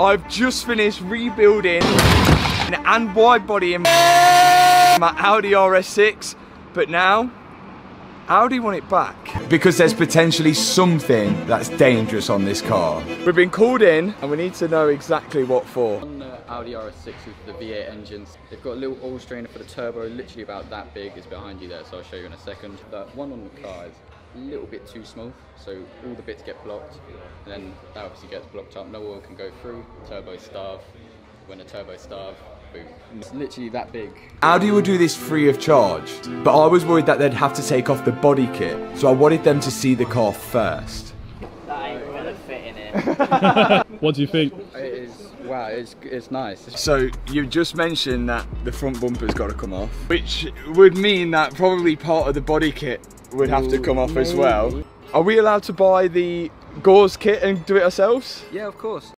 I've just finished rebuilding and wide body in my Audi RS6, but now Audi want it back because there's potentially something that's dangerous on this car. We've been called in and we need to know exactly what for. On the Audi RS6 with the V8 engines, they've got a little oil strainer for the turbo, literally about that big. It's behind you there, so I'll show you in a second. The one on the car is little bit too smooth, so all the bits get blocked, and then that obviously gets blocked up. No oil can go through. Turbo starve. When the turbo starve, boom. It's literally that big. Audi will do this free of charge, but I was worried that they'd have to take off the body kit, so I wanted them to see the car first. That ain't gonna fit in it. What do you think? It is wow. It's it's nice. So you just mentioned that the front bumper's got to come off, which would mean that probably part of the body kit would have to come off as well. Are we allowed to buy the gauze kit and do it ourselves? Yeah, of course.